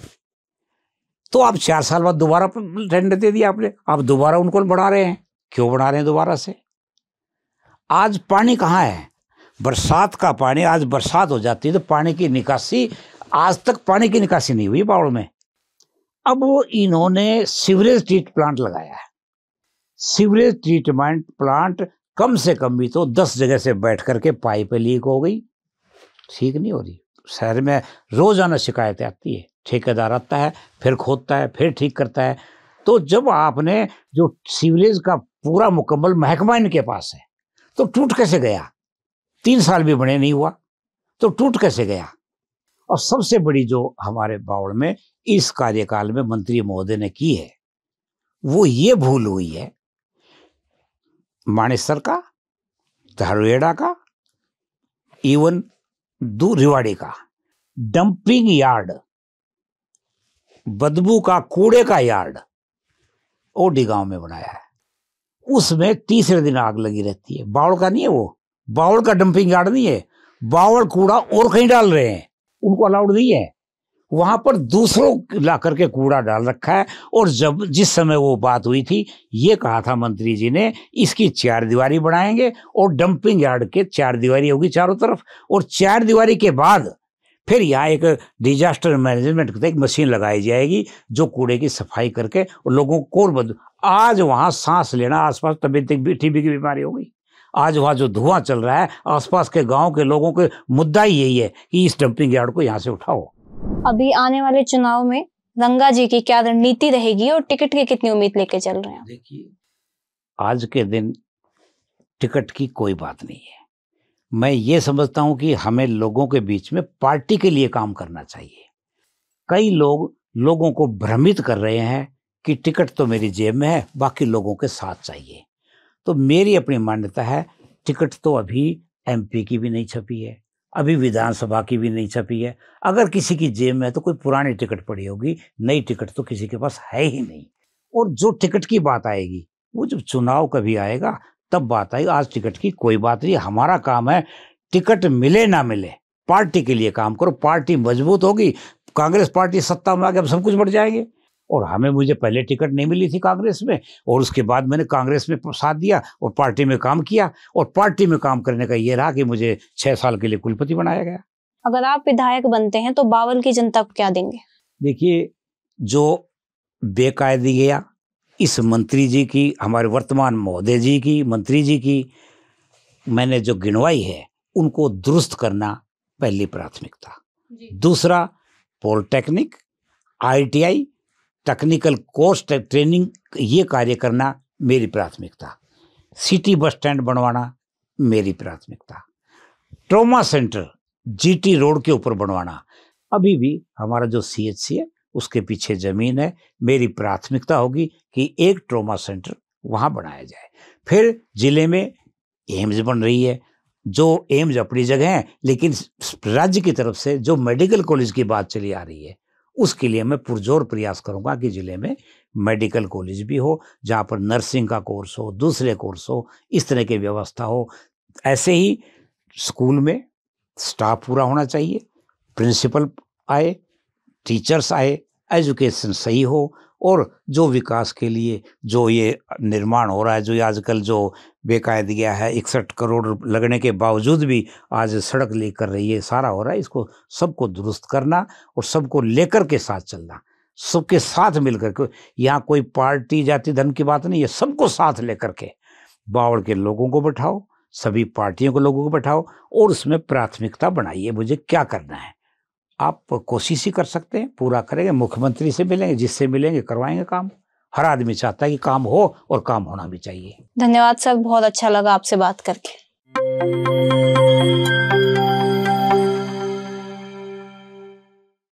तो आप चार साल बाद दोबारा टेंडर दे दिया आपने। आप दोबारा उनको बढ़ा रहे हैं। क्यों बढ़ा रहे हैं दोबारा से? आज पानी कहाँ है? बरसात का पानी आज बरसात हो जाती है तो पानी की निकासी, आज तक पानी की निकासी नहीं हुई बावड़ में। अब वो इन्होंने सीवरेज ट्रीट प्लांट लगाया है। सीवरेज ट्रीटमेंट प्लांट कम से कम भी तो दस जगह से बैठ करके पाइप लीक हो गई। ठीक नहीं हो रही। शहर में रोज़ाना शिकायतें आती है। ठेकेदार आता है, फिर खोदता है, फिर ठीक करता है। तो जब आपने जो सीवरेज का पूरा मुकम्मल महकमा इनके पास है तो टूट कैसे गया? तीन साल भी बने नहीं हुआ तो टूट कैसे गया? और सबसे बड़ी जो हमारे बावड़ में इस कार्यकाल में मंत्री महोदय ने की है, वो ये भूल हुई है मानेसर का धारुएड़ा का इवन दू रिवाड़ी का डंपिंग यार्ड बदबू का, कूड़े का यार्ड ओडी गाँव में बनाया है। उसमें तीसरे दिन आग लगी रहती है। बावड़ का नहीं है वो? बावड़ का डंपिंग यार्ड नहीं है। बावड़, कूड़ा और कहीं डाल रहे हैं। उनको अलाउड नहीं है। वहाँ पर दूसरों ला करके कूड़ा डाल रखा है। और जब, जिस समय वो बात हुई थी, ये कहा था मंत्री जी ने, इसकी चार दीवारी बनाएँगे और डंपिंग यार्ड के चार दीवारी होगी चारों तरफ़। और चार दीवारी के बाद फिर यहाँ एक डिजास्टर मैनेजमेंट एक मशीन लगाई जाएगी, जो कूड़े की सफ़ाई करके और लोगों को बद। आज वहाँ सांस लेना, आसपास तबीयत टीबी की बीमारी हो गई आज वहाँ जो धुआँ चल रहा है, आसपास के गाँव के लोगों के मुद्दा ही यही है कि इस डंपिंग यार्ड को यहाँ से उठाओ। अभी आने वाले चुनाव में रंगा जी की क्या रणनीति रहेगी और टिकट की कितनी उम्मीद लेके चल रहे हैं देखिए, आज के दिन टिकट की कोई बात नहीं है। मैं ये समझता हूँ कि हमें लोगों के बीच में पार्टी के लिए काम करना चाहिए। कई लोग लोगों को भ्रमित कर रहे हैं कि टिकट तो मेरी जेब में है, बाकी लोगों के साथ चाहिए। तो मेरी अपनी मान्यता है, टिकट तो अभी एमपी की भी नहीं छपी है। अभी विधानसभा की भी नहीं छपी है। अगर किसी की जेब में है तो कोई पुरानी टिकट पड़ी होगी, नई टिकट तो किसी के पास है ही नहीं। और जो टिकट की बात आएगी, वो जब चुनाव कभी आएगा, तब बात आएगी, आज टिकट की कोई बात नहीं, हमारा काम है टिकट मिले ना मिले, पार्टी के लिए काम करो, पार्टी मज़बूत होगी, कांग्रेस पार्टी सत्ता में आ गया अब सब कुछ बढ़ जाएँगे। और हमें मुझे पहले टिकट नहीं मिली थी कांग्रेस में और उसके बाद मैंने कांग्रेस में साथ दिया और पार्टी में काम किया और पार्टी में काम करने का ये रहा कि मुझे छह साल के लिए कुलपति बनाया गया। अगर आप विधायक बनते हैं तो बावल की जनता को क्या देंगे? देखिए जो बेकायदी गया इस मंत्री जी की हमारे वर्तमान महोदय जी की मंत्री जी की मैंने जो गिनवाई है उनको दुरुस्त करना पहली प्राथमिकता। दूसरा polytechnic ITI technical course training ये कार्य करना मेरी प्राथमिकता। सिटी बस स्टैंड बनवाना मेरी प्राथमिकता। ट्रोमा सेंटर जीटी रोड के ऊपर बनवाना। अभी भी हमारा जो सीएचसी है, उसके पीछे ज़मीन है। मेरी प्राथमिकता होगी कि एक ट्रोमा सेंटर वहाँ बनाया जाए। फिर ज़िले में एम्स बन रही है, जो एम्स अपनी जगह है, लेकिन राज्य की तरफ़ से जो मेडिकल कॉलेज की बात चली आ रही है उसके लिए मैं पुरजोर प्रयास करूँगा कि ज़िले में मेडिकल कॉलेज भी हो, जहाँ पर नर्सिंग का कोर्स हो, दूसरे कोर्स हो, इस तरह की व्यवस्था हो। ऐसे ही स्कूल में स्टाफ पूरा होना चाहिए, प्रिंसिपल आए, टीचर्स आए, एजुकेशन सही हो और जो विकास के लिए जो ये निर्माण हो रहा है, जो आजकल जो बेकायदगिया है, इकसठ करोड़ लगने के बावजूद भी आज सड़क लीक कर रही है, सारा हो रहा है, इसको सबको दुरुस्त करना और सबको लेकर के साथ चलना, सबके साथ मिलकर के, यहाँ कोई पार्टी जाति धर्म की बात नहीं है, सबको साथ लेकर के, बावड़ के लोगों को बैठाओ, सभी पार्टियों के लोगों को बैठाओ और उसमें प्राथमिकता बनाइए, मुझे क्या करना है? आप कोशिश ही कर सकते हैं, पूरा करेंगे, मुख्यमंत्री से मिलेंगे, जिससे मिलेंगे, करवाएँगे काम। हर आदमी चाहता है कि काम हो और काम होना भी चाहिए। धन्यवाद सर, बहुत अच्छा लगा आपसे बात करके।